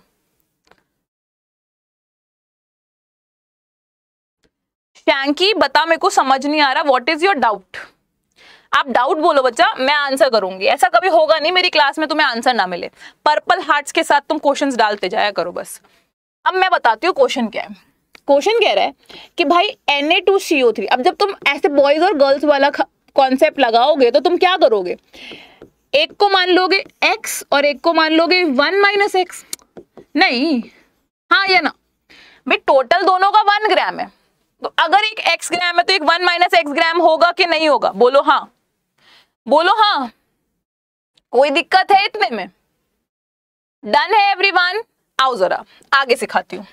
शैंकी बता मेरे को, समझ नहीं आ रहा। व्हाट इज़ योर डाउट आप डाउट बोलो बच्चा, मैं आंसर करूँगी। ऐसा कभी होगा नहीं, मेरी क्लास में तुम्हें आंसर ना मिले। पर्पल हार्ट्स के साथ तुम क्वेश्चंस डालते जाया करो बस। अब मैं बताती हूँ क्वेश्चन क्या है। क्वेश्चन कह रहा है कि भाई Na2CO3 अब जब तुम ऐसे बॉयज़ और गर्ल्स वाला कॉन्सेप्ट लगाओगे तो तुम क्या करोगे? एक को मान लोगे x और एक को मान लोगे वन माइनस एक्स नहीं। हाँ या ना? भाई टोटल दोनों का वन ग्राम है। तो अगर एक x ग्राम है तो एक वन माइनस एक्स ग्राम होगा कि नहीं होगा? बोलो हाँ। बोलो हाँ। कोई दिक्कत है इतने में? डन है एवरीवन आओ जरा, आगे सिखाती हूँ।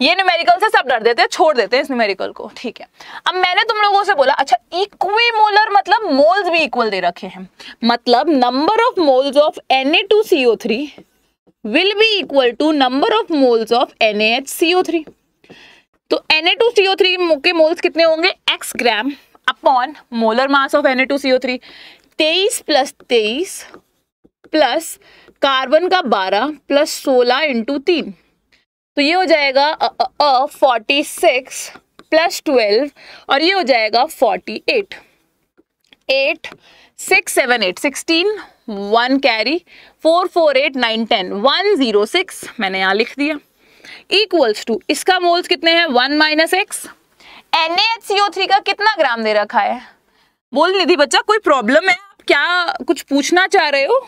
ये न्यूमेरिकल से सब डर देते हैं, छोड़ देते हैं इस न्यूमेरिकल को, ठीक है। अब मैंने तुम लोगों से बोला अच्छा इक्वी मोलर मतलब मोल्स भी इक्वल दे रखे हैं। मतलब number of moles of Na2CO3 will be equal to number of moles of NaHCO3 तो Na2CO3 के मोल्स कितने होंगे? X gram upon molar mass of Na2CO3 तेईस प्लस तेईस प्लस कार्बन का बारह प्लस सोलह इंटू तीन। तो ये हो जाएगा फोर्टी सिक्स प्लस ट्वेल्व और ये हो जाएगा forty eight eight six seven eight sixteen one carry four four eight nine ten one zero six मैंने यहाँ लिख दिया। इक्वल्स टू इसका मोल्स कितने हैं? One minus x N H three का कितना ग्राम दे रखा है? बोल निधि बच्चा, कोई प्रॉब्लम है? क्या कुछ पूछना चाह रहे हो?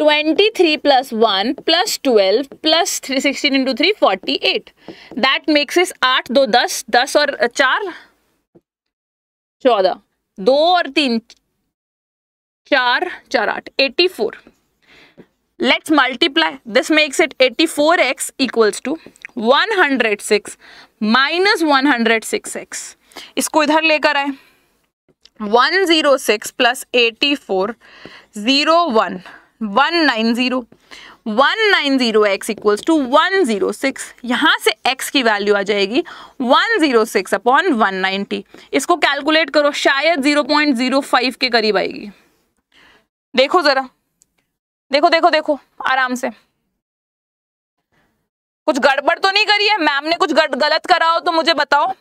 Twenty three plus one plus twelve plus three sixteen into three forty eight that makes is आठ, दो, दस दस और चार, चौदह. दो और तीन, चार चार आठ eighty four let's multiply this makes it eighty four x equals to one hundred six minus one hundred six x इसको इधर लेकर आए. One zero six plus eighty four zero one nine zero, one nine zero x equals to one zero six. यहाँ से x की value आ जाएगी one zero six upon one ninety. इसको कैलकुलेट करो, शायद ज़ीरो पॉइंट ज़ीरो फाइव के करीब आएगी। देखो जरा। देखो देखो देखो, आराम से। कुछ गड़बड़ तो नहीं करी है? मैम ने कुछ गलत करा हो तो मुझे बताओ।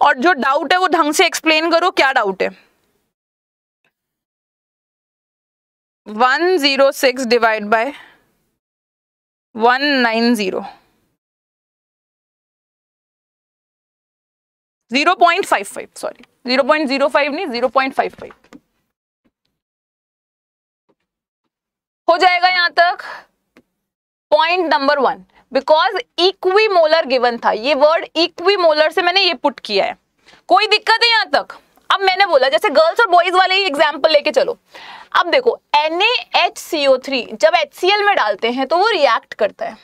और जो डाउट है वो ढंग से एक्सप्लेन करो, क्या डाउट है? One zero six divide by one nine zero. Zero point five five, sorry. Zero point zero five नहीं, ज़ीरो पॉइंट फाइव फाइव। हो जाएगा यहाँ तक point number one because equimolar given था। ये वर्ड इक्वी मोलर से मैंने ये पुट किया है। कोई दिक्कत है यहाँ तक? अब मैंने बोला, जैसे गर्ल्स और बॉयज़ वाले ही एग्ज़ाम्पल लेके चलो। अब देखो NaHCO3 जब HCl में डालते हैं तो वो रिएक्ट करता है।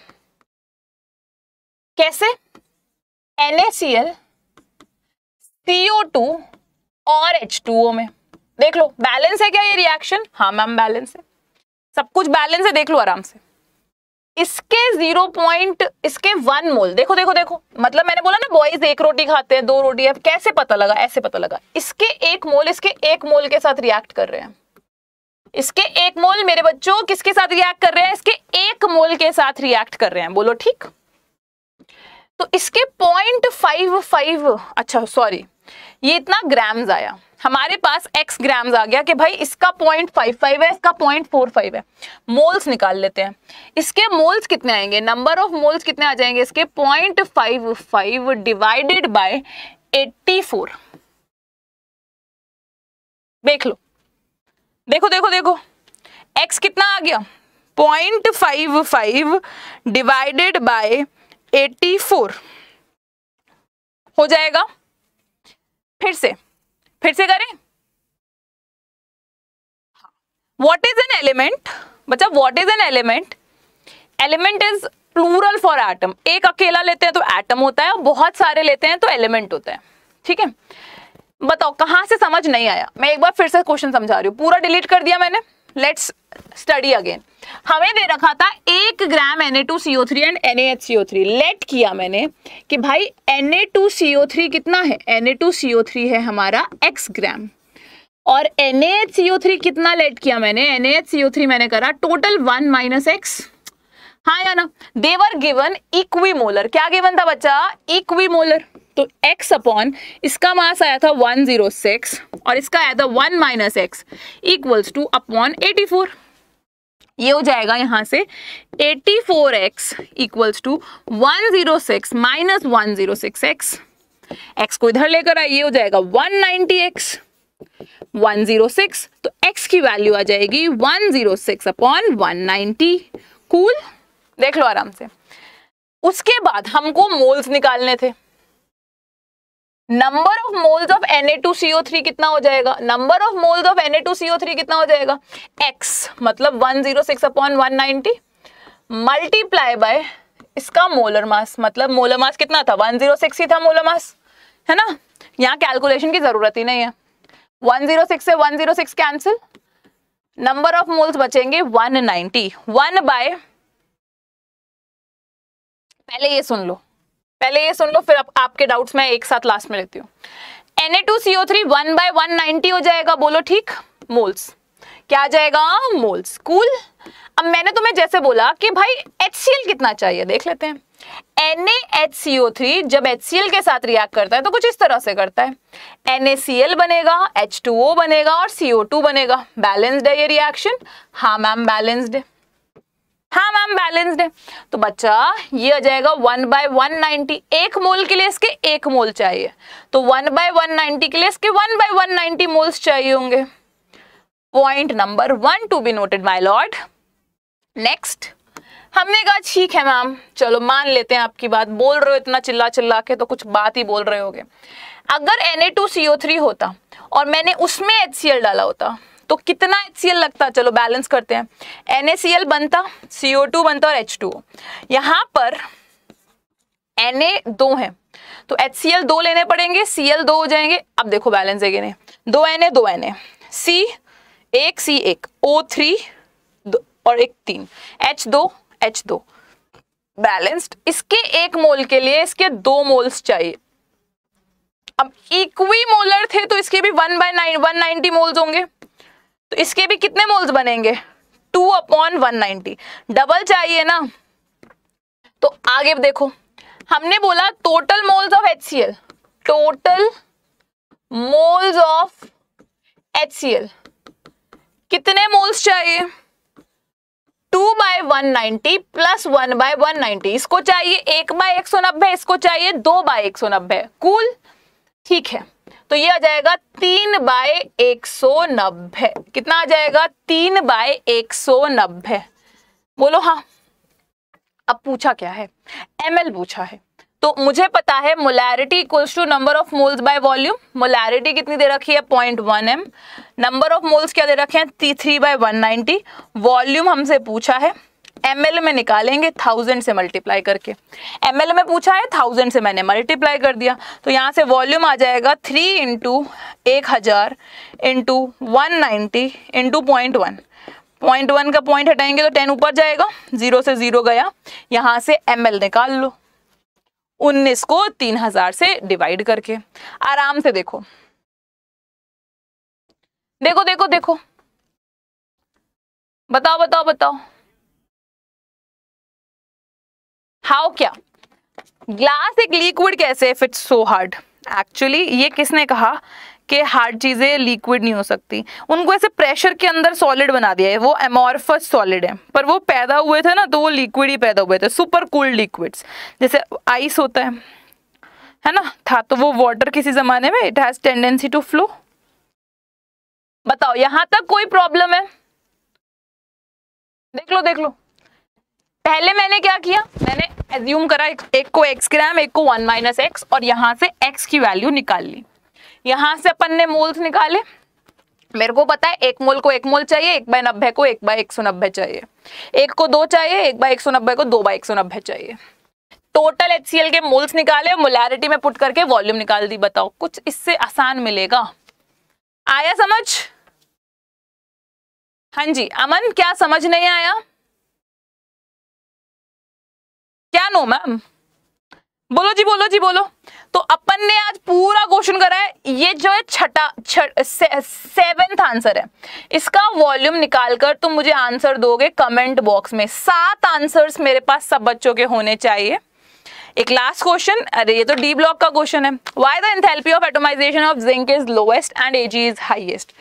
कैसे? NaCl CO2 और H2O में। देख लो बैलेंस है क्या ये रिएक्शन हाँ मैम बैलेंस है। सब कुछ बैलेंस है, देख लो आराम से। इसके ज़ीरो पॉइंट इसके वन मोल देखो देखो देखो मतलब मैंने बोला ना बॉयज़ एक रोटी खाते हैं, दो रोटी है कैसे पता लगा? ऐसे पता लगा। इसके एक मोल इसके एक मोल के साथ रिएक्ट कर रहे हैं। इसके एक मोल मेरे बच्चों किसके साथ रिएक्ट कर रहे हैं? इसके एक मोल के साथ रिएक्ट कर रहे हैं। बोलो, ठीक? तो इसके पॉइंट फाइव फाइव अच्छा सॉरी ये इतना ग्राम्स आया। हमारे पास x ग्राम्स आ गया कि भाई इसका पॉइंट फाइव फाइव है, इसका पॉइंट फोर फाइव है। मोल्स निकाल लेते हैं। इसके मोल्स कितने आएँगे? नंबर ऑफ़ मोल्स कितने आ जाएँगे? इसके point five five divided by eighty four देख लो। देखो देखो देखो। X कितना आ गया? Point five five divided by eighty four. हो जाएगा? फिर से। फिर से करें? वॉट इज़ एन एलिमेंट बच्चा what is an element element is plural for atom एक अकेला लेते हैं तो एटम होता है और बहुत सारे लेते हैं तो एलिमेंट होता है। ठीक है? बताओ, कहाँ से समझ नहीं आया? मैं एक बार फिर से क्वेश्चन समझा रही हूँ। पूरा डिलीट कर दिया मैंने। लेट्स स्टडी अगेन हमें दे रखा था एक gram Na2CO3 and N H C O three late किया मैंने कि भाई Na2CO3 कितना है? Na2CO3 है हमारा एक्स ग्राम और एन एच सी थ्री कितना लेट किया मैंने? एन एच सीओ थ्री मैंने करा टोटल वन माइनस एक्स हाँ या ना? देवर गिवन इक्वी मोलर क्या गिवन था बच्चा? इक्वीमोलर तो x अपॉन इसका मास आया था 106 और इसका आया था 1 minus x equals to upon 84 ये हो जाएगा यहाँ से 84x four x equals to one zero six minus one zero six x x को इधर लेकर आइए हो जाएगा 190x 106 तो x की वैल्यू आ जाएगी 106 ज़ीरो सिक्स अपॉन 190 कूल देख लो आराम से। उसके बाद हमको मोल्स निकालने थे। Number of moles of Na2CO3 कितना हो जाएगा? Number of moles of Na2CO3 कितना हो जाएगा? X मतलब 106 अपॉन 190 मल्टीप्लाई बाय इसका मोलर मास मतलब मोलर मास कितना था? 106 ही था मोलर मास है ना? यहाँ कैलकुलेशन की ज़रूरत ही नहीं है। 106 से 106 कैंसिल नंबर ऑफ़ मोल्स बचेंगे 190 वन बाय पहले ये सुन लो। पहले ये सुन लो फिर आप, आपके डाउट्स मैं एक साथ लास्ट में लेती हूँ। Na2CO3 वन बाय 190 हो जाएगा बोलो ठीक? मोल्स क्या आ जाएगा? मोल्स कूल अब मैंने तुम्हें जैसे बोला कि भाई HCl कितना चाहिए देख लेते हैं। NaHCO3 जब HCl के साथ रिएक्ट करता है तो कुछ इस तरह से करता है। NaCl बनेगा H2O बनेगा और CO2 बनेगा। बैलेंस्ड है ये रिएक्शन हाँ मैम बैलेंस्ड है। हाँ मैम बैलेंस्ड है। तो बच्चा, ये आ जाएगा वन बाय वन नाइनटी एक मोल के लिए इसके एक मोल चाहिए। तो वन बाय वन नाइनटी के लिए इसके one by one ninety moles चाहिए होंगे। Point number one to be noted my lord next हमने कहा ठीक है मैम, चलो मान लेते हैं आपकी बात। बोल रहे हो इतना चिल्ला चिल्ला के तो कुछ बात ही बोल रहे होगे। अगर Na2CO3 होता और मैंने उसमें HCl डाला होता तो कितना HCl लगता? चलो बैलेंस करते हैं। NaCl बनता CO2 बनता और H2O यहाँ पर Na दो है। तो HCl दो लेने पड़ेंगे Cl दो हो जाएँगे। अब देखो बैलेंस है कि नहीं। दो Na दो Na C एक सी एक। O3 और एक तीन। H दो H दो। बैलेंस्ड इसके एक मोल के लिए इसके दो मोल्स चाहिए। अब इक्वी मोलर थे तो इसके भी one by nine one ninety moles होंगे। तो इसके भी कितने मोल्स बनेंगे? Two upon one ninety. Double चाहिए ना? तो आगे देखो। हमने बोला total moles of H C L total moles of H C L कितने मोल्स चाहिए? Two by one ninety plus one by one ninety. इसको चाहिए एक बाय एक सौ नब्बे, इसको चाहिए दो बाय एक सौ नब्बे। कूल ठीक है। तो ये आ जाएगा तीन बाय एक सौ नब्बे। कितना आ जाएगा? तीन बाय एक सौ नब्बे। बोलो हाँ। अब पूछा क्या है? एम एल पूछा है। तो मुझे पता है molarity equals to number of moles by volume molarity कितनी दे रखी है? Point one M number of moles क्या दे रखे हैं? Three by one ninety volume हमसे पूछा है। एम में निकालेंगे थाउज़ेंड से मल्टीप्लाई करके। एम में पूछा है थाउज़ेंड से मैंने मल्टीप्लाई कर दिया। तो यहाँ से वॉल्यूम आ जाएगा थ्री इंटू एक हज़ार into one ninety into point one point one का पॉइंट हटाएँगे तो टेन ऊपर जाएगा ज़ीरो से ज़ीरो गया। यहाँ से एम निकाल लो। उन्नीस को तीन हज़ार से डिवाइड करके। आराम से देखो। देखो देखो देखो। बताओ बताओ बताओ। हाउ क्या? ग्लास एक लिक्विड कैसे if it's so hard actually ये किसने कहा कि हार्ड चीज़ें लिक्विड नहीं हो सकती? उनको ऐसे प्रेशर के अंदर सॉलिड बना दिया है। वो एमोरफस सॉलिड है। पर वो पैदा हुए थे ना तो वो लिक्विड ही पैदा हुए थे। सुपर कूल्ड लिक्विड्स जैसे आइस होता है। है ना? था तो वो वाटर किसी जमाने में it has tendency to flow बताओ, यहाँ तक कोई प्रॉब्लम है? देख लो देख लो। पहले मैंने क्या किया? मैंने एज्यूम करा एक, एक को एक्स ग्राम एक को वन माइनस एक्स और यहाँ से एक्स की वैल्यू निकाल ली। यहाँ से अपन ने मोल्स निकाले। मेरे को पता है एक मोल को एक मोल चाहिए एक बाय नब्बे को एक बाय एक सौ नब्बे चाहिए। एक को दो चाहिए एक बाय एक सौ नब्बे को दो बाय एक सौ नब्बे चाहिए। टोटल एच के मोल्स निकाले मोलैरिटी में पुट करके वॉल्यूम निकाल दी बताओ कुछ इससे आसान मिलेगा? आया समझ? हाँ जी अमन क्या समझ नहीं आया? क्या नो, मैम? बोलो जी बोलो जी, बोलो। तो अपन ने आज पूरा क्वेश्चन करा है। ये जो है छठा सेवेंथ आंसर है। इसका वॉल्यूम निकालकर तुम मुझे आंसर दोगे कमेंट बॉक्स में। सात आंसर्स मेरे पास सब बच्चों के होने चाहिए। एक लास्ट क्वेश्चन अरे, ये तो डी ब्लॉक का क्वेश्चन है। Why the enthalpy of atomization of zinc is lowest and AG is highest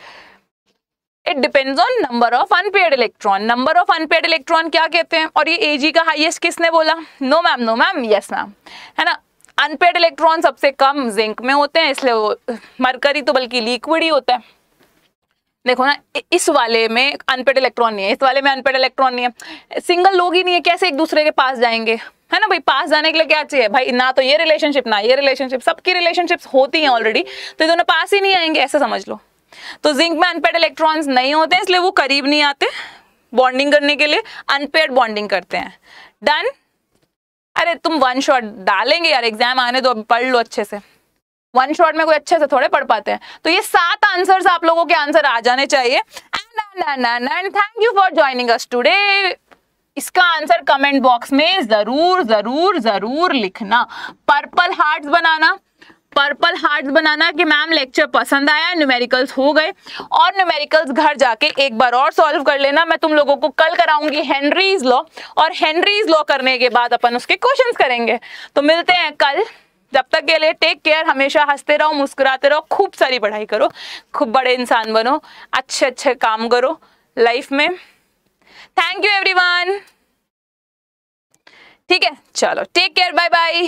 it depends on number of unpaired electron number of unpaired electron क्या कहते हैं? और ये एजी का हाईएस्ट किसने बोला? No ma'am no ma'am yes ma'am है ना? अनपेड इलेक्ट्रॉन सबसे कम जिंक में होते हैं, इसलिए वो मरकरी तो बल्कि लिक्विड ही होता है। देखो ना इस वाले में अनपेड इलेक्ट्रॉन नहीं है, इस वाले में अनपेड इलेक्ट्रॉन नहीं है। सिंगल लोग ही नहीं है, कैसे एक दूसरे के पास जाएँगे? है ना भाई, पास जाने के लिए क्या चाहिए? भाई, ना तो ये रिलेशनशिप ना ये रिलेशनशिप सबकी रिलेशनशिप्स होती हैं ऑलरेडी तो दोनों पास ही नहीं आएँगे, ऐसे समझ लो। तो जिंक में अनपेड इलेक्ट्रॉन्स नहीं होते हैं, इसलिए वो करीब नहीं आते। बॉन्डिंग करने के लिए अनपेड बॉन्डिंग करते हैं। डन अरे, तुम वन शॉट डालेंगे यार एग्ज़ाम आने दो पढ़ लो अच्छे से। वन शॉट में कोई अच्छे से थोड़े पढ़ पाते हैं। तो ये सात आंसर्स आप लोगों के आंसर आ जाने चाहिए। Thank you for joining us today इसका आंसर कमेंट बॉक्स में ज़रूर ज़रूर ज़रूर लिखना। पर्पल हार्ट्स बनाना। पर्पल हार्ट्स बनाना कि मैम लेक्चर पसंद आया न्यूमेरिकल्स हो गए। और न्यूमेरिकल्स घर जाके एक बार और सॉल्व कर लेना। मैं तुम लोगों को कल कराऊँगी हेनरीज लॉ और हेनरीज लॉ करने के बाद अपन उसके क्वेश्चंस करेंगे। तो मिलते हैं कल। जब तक के लिए टेक केयर हमेशा हँसते रहो, मुस्कुराते रहो, खूब सारी पढ़ाई करो, खूब बड़े इंसान बनो, अच्छे अच्छे काम करो लाइफ में। थैंक यू एवरीवन ठीक है, चलो टेक केयर बाय बाय